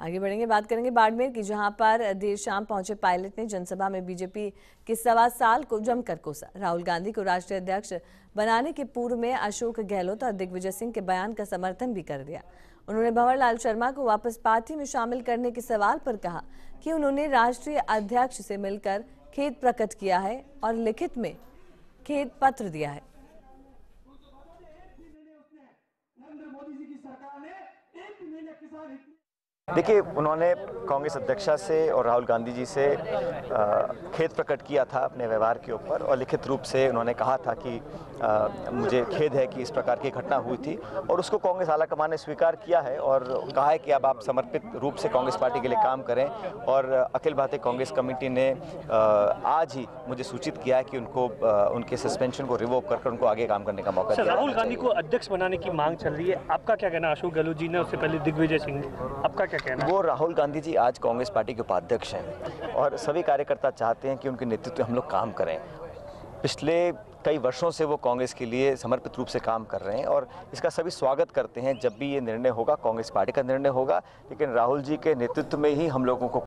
आगे बढ़ेंगे, बात करेंगे बाड़मेर की, जहाँ पर देर शाम पहुँचे पायलट ने जनसभा में बीजेपी के सवा साल को जमकर कोसा। राहुल गांधी को राष्ट्रीय अध्यक्ष बनाने के पूर्व में अशोक गहलोत और दिग्विजय सिंह के बयान का समर्थन भी कर दिया। उन्होंने भंवरलाल शर्मा को वापस पार्टी में शामिल करने के सवाल पर कहा कि उन्होंने राष्ट्रीय अध्यक्ष से मिलकर खेद प्रकट किया है और लिखित में खेत पत्र दिया है। देखिए उन्होंने कांग्रेस अध्यक्षा से और राहुल गांधी जी से खेद प्रकट किया था अपने व्यवहार के ऊपर और लिखित रूप से उन्होंने कहा था कि अ, मुझे खेद है कि इस प्रकार की घटना हुई थी और उसको कांग्रेस आलाकमान ने स्वीकार किया है और कहा है कि अब आप समर्पित रूप से कांग्रेस पार्टी के लिए काम करें और अखिल भारतीय कांग्रेस कमेटी ने आज ही मुझे सूचित किया है कि उनको उनके सस्पेंशन को रिवोव कर उनको आगे काम करने का मौका राहुल गांधी को अध्यक्ष बनाने की मांग चल रही है। आपका क्या कहना अशोक गहलोत जी ने उससे पहले दिग्विजय सिंह। आपका क्या कहना वो राहुल गांधी जी आज कांग्रेस पार्टी के उपाध्यक्ष हैं और सभी कार्यकर्ता चाहते हैं कि उनके नेतृत्व में हम लोग काम करें। पिछले कई वर्षों से वो कांग्रेस के लिए समर्पित रूप से काम कर रहे हैं और इसका सभी स्वागत करते हैं जब भी ये निर्णय होगा, कांग्रेस पार्टी का निर्णय होगा, लेकिन राहुल जी के नेतृत्व में ही हम लोगों को